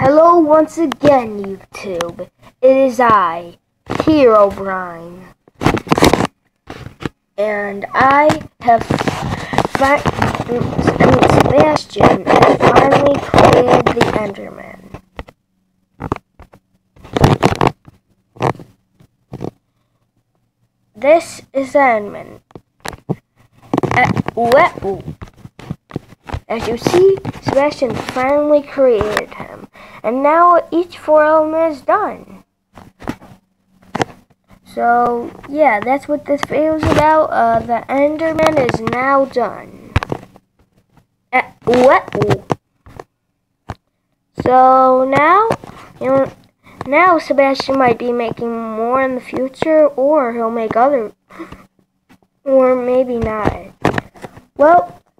Hello once again, YouTube. It is I, Herobrine. And I have Sebastian has finally created the Enderman. This is Enderman. Uh, as you see, Sebastian finally created him, and now each four element is done. So, yeah, that's what this video is about. Uh, the Enderman is now done. Uh, what? So now, you know, now Sebastian might be making more in the future, or he'll make other, or maybe not. Well,